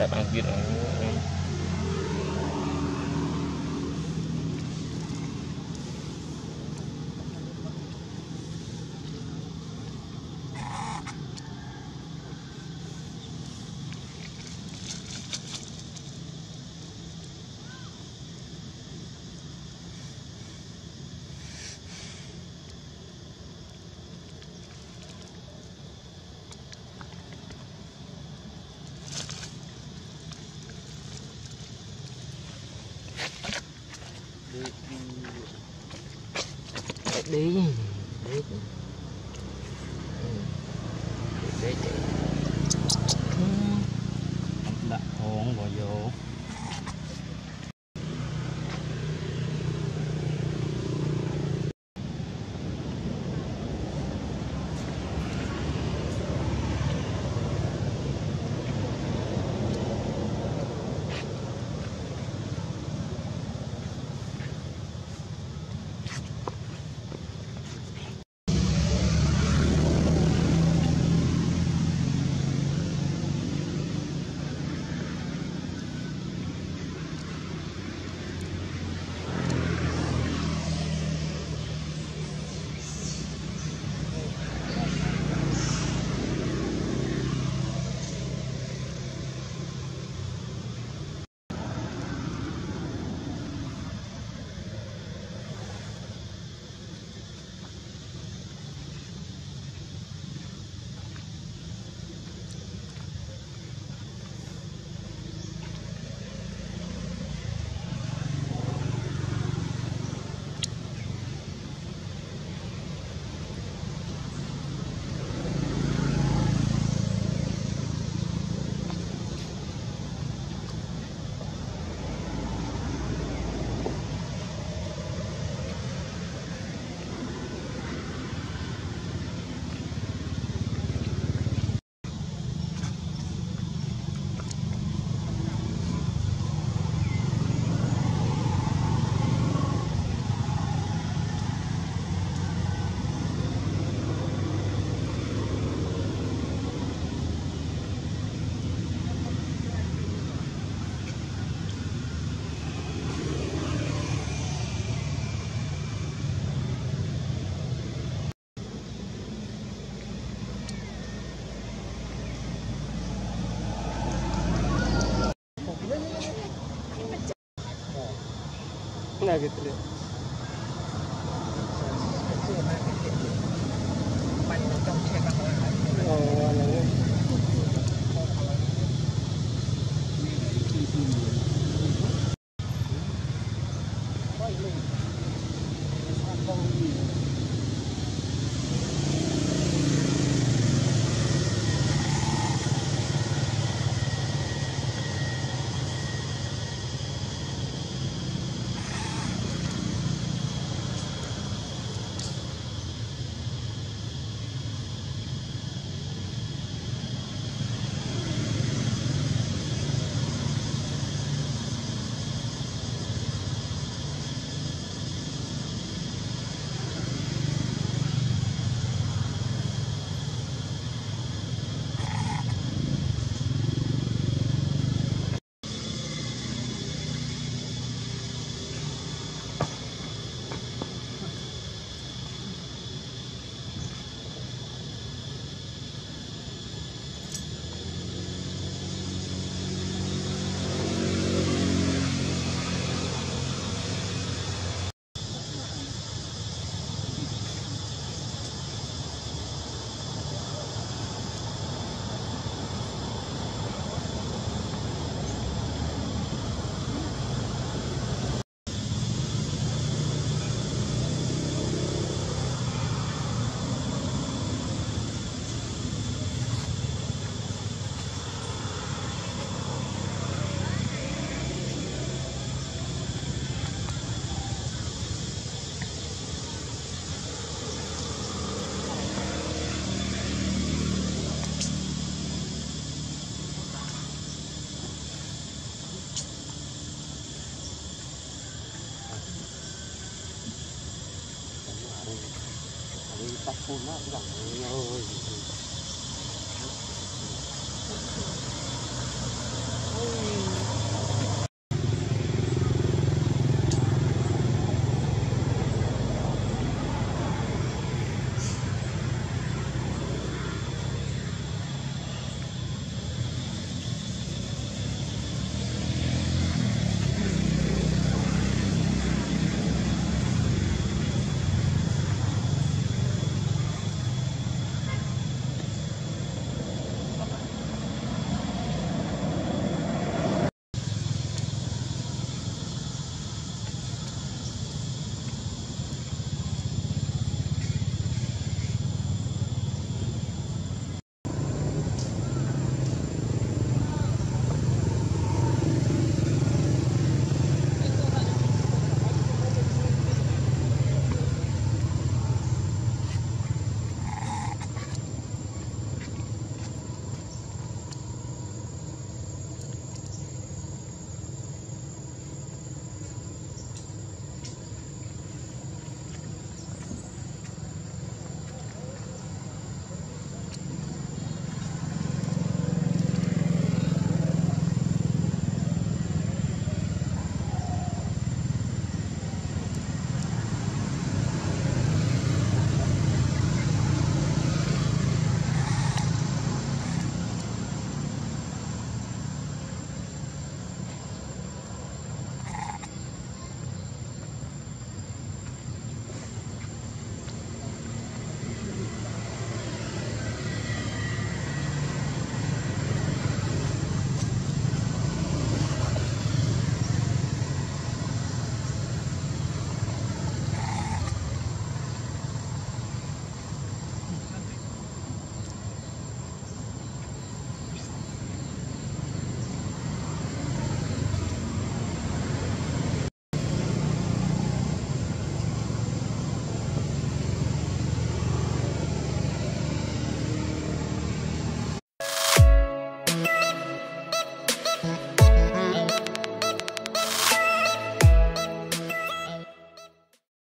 saya panggil đi đi đi đi đặt hồn vào vô ना ตัดปูนแล้วหลังเอ้ย